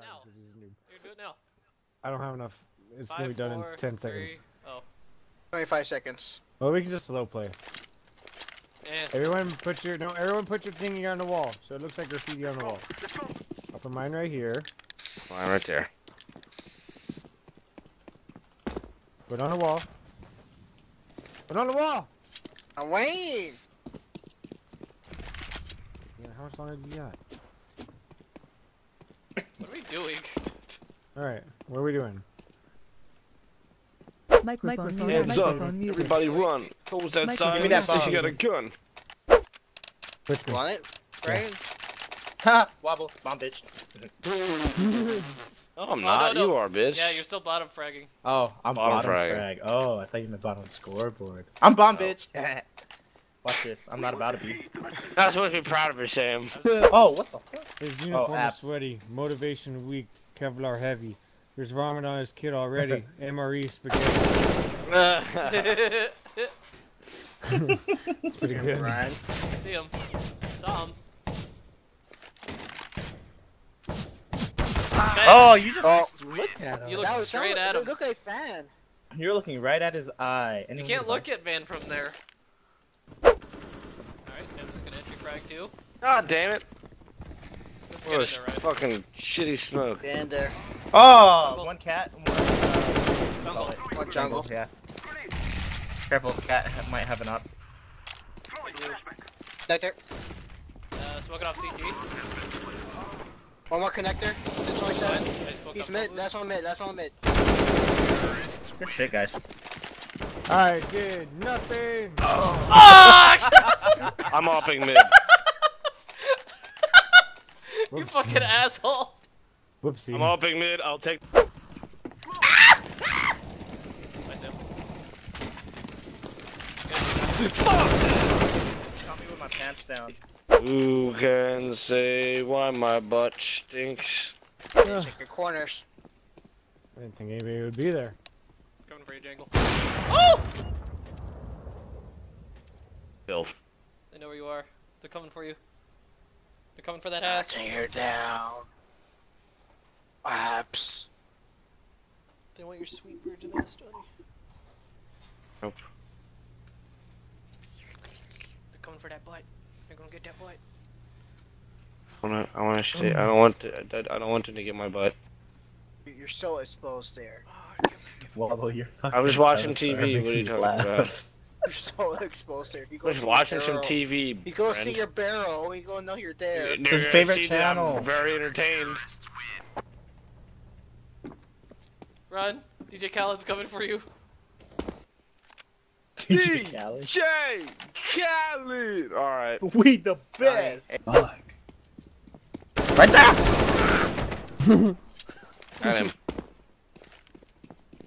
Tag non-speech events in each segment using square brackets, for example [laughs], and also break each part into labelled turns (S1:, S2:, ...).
S1: shot
S2: now.
S1: because he's a noob.
S2: You can do it now.
S1: I don't have enough. It's gonna be done in 10
S2: three-
S1: seconds.
S2: Oh.
S3: 25 seconds.
S1: Well, we can just slow play.
S2: Eh.
S1: Everyone put your no. Everyone put your thingy on the wall, so it looks like graffiti on the wall. I'll put mine right here.
S4: Mine right there.
S1: Put it on the wall. Put it on the wall.
S3: I'm waiting.
S1: Yeah, how much longer do you got?
S2: What are we doing?
S1: All right, what are we doing?
S5: Microphone, muted.
S4: Hands up.
S5: Microphone muted.
S4: Everybody run. Who's that
S5: Michael,
S4: sign?
S5: give me
S4: that
S5: that
S4: says you got a gun.
S1: Which one?
S3: Want it? Right?
S6: Ha! Wobble. Bomb bitch. [laughs]
S4: No, I'm
S2: Oh,
S4: not.
S2: no, no.
S4: You are, bitch.
S2: Yeah, you're still bottom fragging.
S6: Oh, I'm
S4: Bottom
S6: bottom,
S4: frag.
S6: frag. Oh, I thought you meant bottom scoreboard. I'm bomb
S4: Oh.
S6: bitch. [laughs] Watch this. I'm not about to be.
S4: Not supposed to be proud of her, Sam. [laughs]
S6: Oh, what the fuck?
S1: His oh, uniform is
S6: apps.
S1: sweaty. Motivation weak. Kevlar heavy. There's vomit on his kid already. [laughs] MRE spaghetti. [laughs] It's pretty good.
S3: Ryan.
S2: I see him. Saw him. Ah.
S6: Oh, you just
S3: Oh.
S6: look at him.
S2: You look
S3: That was
S2: straight
S3: that
S2: at
S3: was,
S2: him.
S3: Look like a fan.
S6: You're looking right at his eye.
S2: You can't look at Van from there. Alright, Tim's just gonna entry frag too.
S4: God damn it.
S2: Let's
S4: What a
S2: get
S4: sh-
S2: in there, right?
S4: fucking shitty smoke.
S3: And there.
S6: Oh,
S2: Jungle.
S6: one cat. One, uh,
S2: Jungle.
S6: call it.
S3: One jungle.
S6: Yeah. Careful, cat ha- might have an op.
S3: Right there.
S2: Uh, smoking off CT.
S3: One more connector. The 27.
S2: I
S3: He's mid. That's on mid. That's on mid.
S6: Good shit, guys.
S1: I did nothing. [laughs] [laughs]
S4: I'm upping mid. [laughs]
S2: You fucking asshole!
S1: Whoopsie.
S4: I'm upping mid. I'll take.
S2: Bye, Tim.
S6: Got me with my pants [laughs] down.
S4: Who can say why my butt stinks?
S1: Ugh,
S3: Check your corners.
S1: I didn't think anybody would be there.
S2: Coming for you, Jangle. Oh!
S4: Filth.
S2: They know where you are. They're coming for you. They're coming for that ass.
S3: Tear down. Apps.
S2: They want your sweet virgin ass, Johnny.
S4: Nope.
S2: They're coming for that butt. They're gonna get that butt.
S4: I wanna, I wanna stay. I don't want to. I don't want them to get my butt.
S3: You're so exposed there.
S6: Oh, Wobble, you're fucking.
S4: I was watching. TV, what are you
S6: me
S4: talking
S6: laugh.
S4: about? [laughs]
S3: You're so [laughs] exposed there. You
S4: I
S3: go
S4: was
S3: see
S4: watching some. TV.
S3: You go
S4: friend.
S3: see your barrel. You go know you're there.
S4: They're
S6: His favorite
S4: see that I'm
S6: channel.
S4: Very entertained.
S2: Run! DJ Khaled's coming for you. [laughs]
S6: DJ Khaled.
S4: Jay Khaled. All right. [laughs]
S6: We the
S3: best.
S6: Fuck. Right there.
S4: Got him.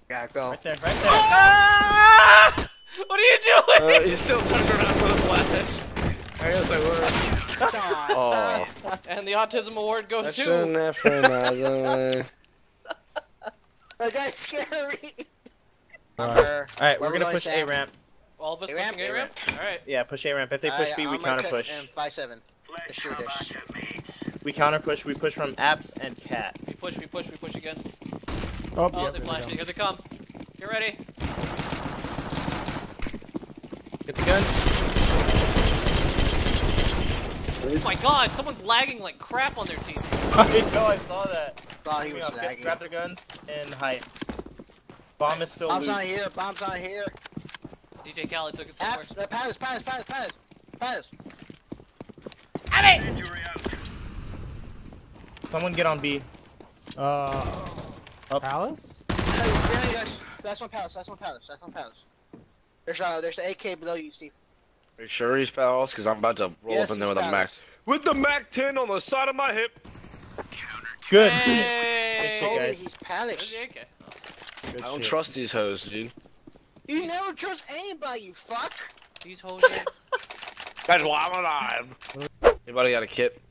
S3: Gotta go.
S6: Right there. Right there.
S2: Ah! What are you doing?
S4: Uh, he's still turned around for the flash. I guess I were.
S3: Stop.
S4: Oh.
S2: And the autism award goes
S4: That's
S2: to.
S4: an effort, [laughs] uh,
S3: That guy's scary.
S1: All
S3: right,
S6: All right we're gonna push A ramp.
S2: All of us
S3: A-ramp?
S2: A ramp? Alright.
S6: Yeah, push A ramp. If they push
S3: I-
S6: B, we
S3: I'm
S6: counter push.
S3: Five seven. The shooters.
S6: We counter push. We push from apps and cat.
S2: We push, we push, we push again.
S1: Oh,
S2: Oh,
S1: yep,
S2: they
S1: there we
S2: flashed it. Here they come. Get ready.
S6: Get the gun.
S2: Oh my god, someone's lagging like crap on their team. [laughs]
S6: I know. I saw that.
S3: Thought he
S6: Give me
S3: was
S6: up, get-
S3: lagging.
S6: Grab their guns and hide. Bomb is still
S3: Bombs
S6: loose.
S3: on here. Bombs on here.
S2: DJ Khaled took it somewhere.
S3: Apps. Uh, Paris. Paris. Paris. Paris. Paris.
S6: Someone get on B.
S1: Uh,
S6: Up.
S1: Palace?
S3: Hey, yeah, yes. That's one palace. That's one palace. That's one palace. There's uh, there's an AK below you, Steve.
S4: Are you sure he's pals? Because I'm about to roll
S3: Yes,
S4: up in there
S3: he's
S4: with a Mac.
S3: pals.
S4: With the Mac 10 on the side of my hip.
S6: Good.
S2: Hey!
S6: Good
S3: Holy,
S6: guys.
S3: he's
S2: Where's
S3: palace.
S2: the Oh.
S6: Good
S4: I don't
S6: shit.
S4: trust these hoes, dude.
S3: You never trust anybody, you fuck.
S2: These hoes. [laughs]
S4: That's why I'm alive. Anybody got a kit?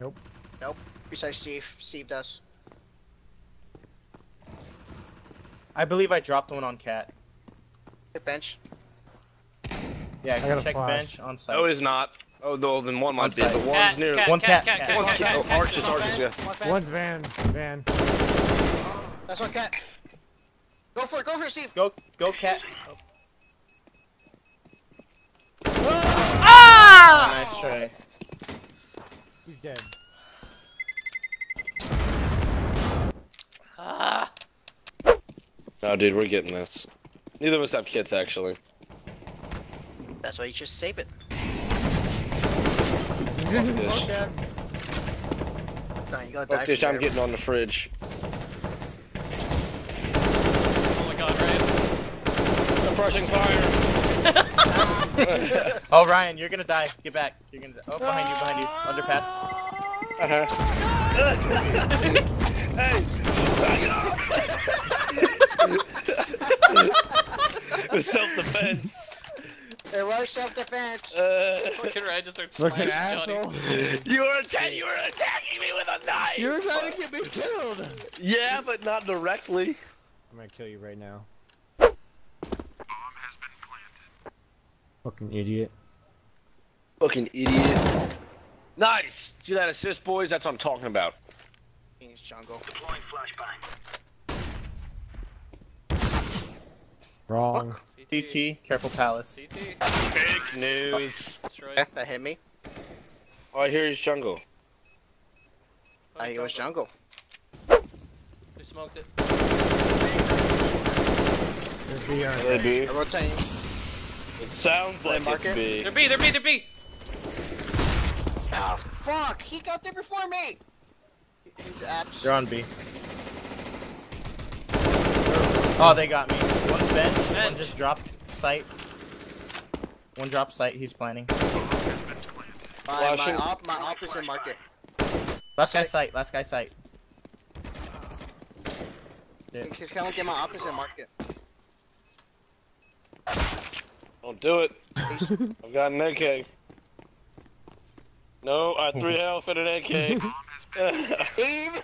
S4: Nope. Nope.
S3: Besides Steve. Steve does.
S6: I believe I dropped one on cat.
S3: Hit bench.
S6: Yeah,
S1: I got a
S6: check
S1: flash.
S6: bench on site.
S4: No, it is not. Oh, no, then one might be. The one's near.
S2: cat,
S6: One
S2: cat,
S6: cat,
S2: cat,
S6: cat.
S2: cat,
S3: One
S2: cat,
S4: Oh, Arches,
S3: one
S4: Arches,
S3: fan,
S4: yeah.
S3: one.
S1: One's van. Van.
S3: That's one cat. Go for it, go for it, Steve.
S6: Go, go, cat.
S2: Ah!
S6: Nice try.
S1: He's dead.
S2: Ah!
S4: No, dude, we're getting this. Neither of us have kits, actually.
S3: That's why you just save it.
S4: this.
S1: Okay.
S3: No, you gotta die
S4: Okay, I'm getting on the fridge.
S2: Oh my god, Ryan.
S4: Suppressing fire! [laughs]
S6: Oh, Ryan, you're gonna die. Get back. You're gonna. Oh, behind you, behind you. Underpass. Uh-huh. [laughs]
S4: With self-defense. [laughs] [laughs]
S3: It was self-defense.
S4: Uh,
S2: Fucking Ryan just starts
S1: Fucking
S2: slamming Johnny.
S1: asshole.
S4: you were atta- you were attacking me with a knife.
S1: You were trying to get me killed.
S4: Yeah, but not directly.
S1: I'm gonna kill you right now. Fucking idiot.
S4: Fucking idiot. Nice. See that assist, boys? That's what I'm talking about.
S3: King's jungle.
S1: Wrong.
S6: CT, careful palace.
S2: CT.
S4: Fake news.
S2: Destroy.
S3: Yeah, that hit me.
S4: Oh, I hear he's jungle.
S3: I think it was jungle.
S2: We smoked it.
S1: There's B on
S4: Could be.
S3: I rotating.
S4: It sounds like
S3: mark
S4: it's? B.
S2: They're B, they're B, they're B!
S3: Oh, fuck! He got there before me! His apps.
S6: They're on B. Oh, they got me. One bench, one just dropped sight. One drop sight, he's planning.
S3: My, my
S4: Flashing.
S3: op, my op is in market.
S6: Last guy sight, last guy sight. Yeah.
S3: He's gonna get my op is in market.
S4: Don't do it. [laughs] I've got an AK. No, I three health and an AK. [laughs]
S3: Eve!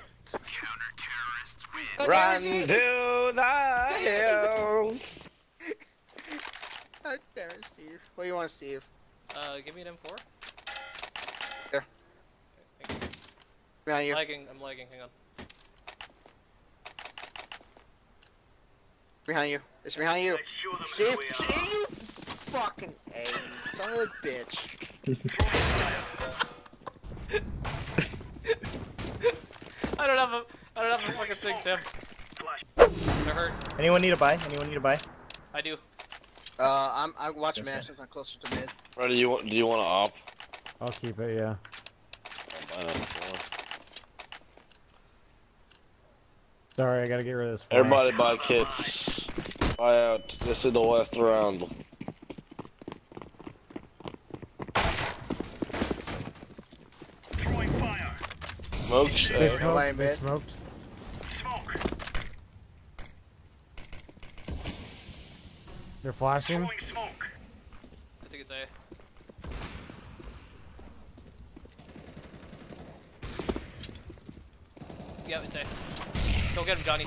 S4: Run to the hills. [laughs]
S3: God damn it, Steve. What do you want, Steve?
S2: Uh, give me an M4.
S3: Here.
S2: Thank you.
S3: Behind you.
S2: Lagging, I'm lagging, hang on.
S3: Behind you. It's behind you. Steve, Steve, you fucking A. Son of a bitch. [laughs]
S2: I don't have a, I don't have a fucking thing, Sam. They're hurt.
S6: Anyone need a buy? Anyone need a buy?
S2: I do.
S3: Uh, I'm, I'm watching
S6: Okay.
S3: man since I'm closer to mid.
S4: Right, do you want? Do you want to op?
S1: I'll keep it, yeah.
S4: I.
S1: Sorry, I gotta get rid of this. flash.
S4: Everybody buy kits. Buy out. This is the last round. Smokes.
S1: They
S4: Uh,
S1: smoked.
S3: Nobody
S1: They
S3: mid.
S1: smoked. They're flashing.
S2: I think it's A. Yeah, it's A. Go get him, Johnny.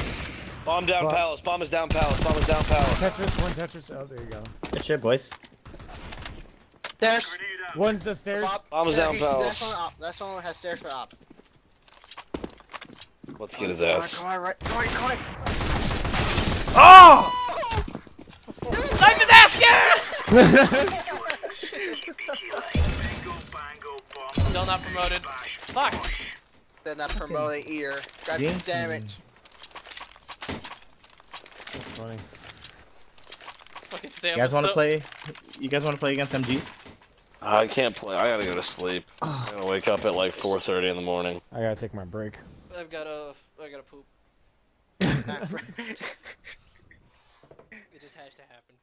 S4: bomb down
S1: What?
S4: palace. Bomb is down palace. Bomb is down palace.
S1: Tetris, one Tetris. Oh, there you go.
S6: Good shit, boys.
S3: Stairs.
S1: One's upstairs.
S3: Op.
S4: Bombs
S3: Stair-
S4: down palace.
S3: That's one op. That's one that has stairs for op.
S4: Let's get his
S3: Come on,
S4: ass.
S3: come on, right, come on, come on.
S6: Oh!
S2: Knife his ass, yeah! [laughs] Still not promoted. Fuck!
S3: They're not promoting either. God
S6: Dancing.
S3: damn it.
S1: That's funny.
S2: Fucking Sam.
S6: You guys want to
S2: so-
S6: play? You guys want to play against MGs?
S4: Uh, I can't play. I gotta go to sleep. [sighs] I'm gonna wake up at like 4:30 in the morning.
S1: I gotta take my break.
S2: I've got a, I got to poop. [laughs] [laughs] It just has to happen.